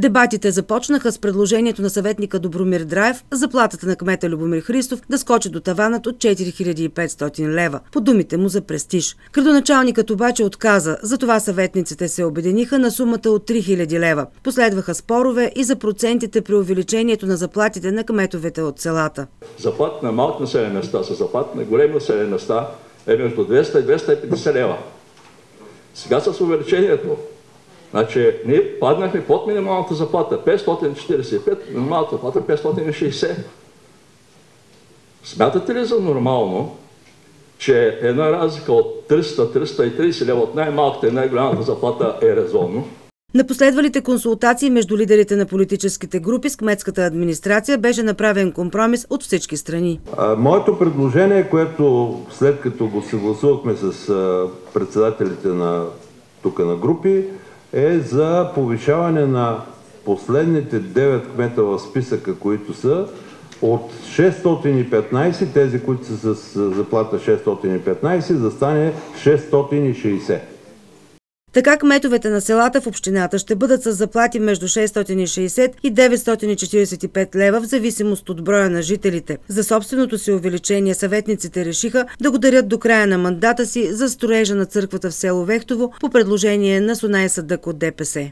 Дебатите започнаха с предложението на съветника Добромир Драев заплатата на кмета Любомир Христов да скочи до таванът от 4500 лева, по думите му за престиж. Градоначалникът обаче отказа, затова съветниците се обединиха на сумата от 3000 лева. Последваха спорове и за процентите при увеличението на заплатите на кметовете от селата. Заплат на малки населени места са заплат на големи населени места е между 200 и 250 лева. Сега с увеличението, значи ние паднахме под минималната заплата 545, минималната заплата 560. Смятате ли за нормално, че една разлика от 300-330 лева от най-малката и най-голямата заплата е резонно? На последвалите консултации между лидерите на политическите групи с кметската администрация беше направен компромис от всички страни. А, моето предложение, което след като го съгласувахме с а, председателите на тук на групи, е за повишаване на последните 9 кмета в списъка, които са от 615, тези, които са с заплата 615, да стане 660. Така кметовете на селата в общината ще бъдат с заплати между 660 и 945 лева в зависимост от броя на жителите. За собственото си увеличение съветниците решиха да го дарят до края на мандата си за строежа на църквата в село Вехтово по предложение на Сунай Съдък от ДПС.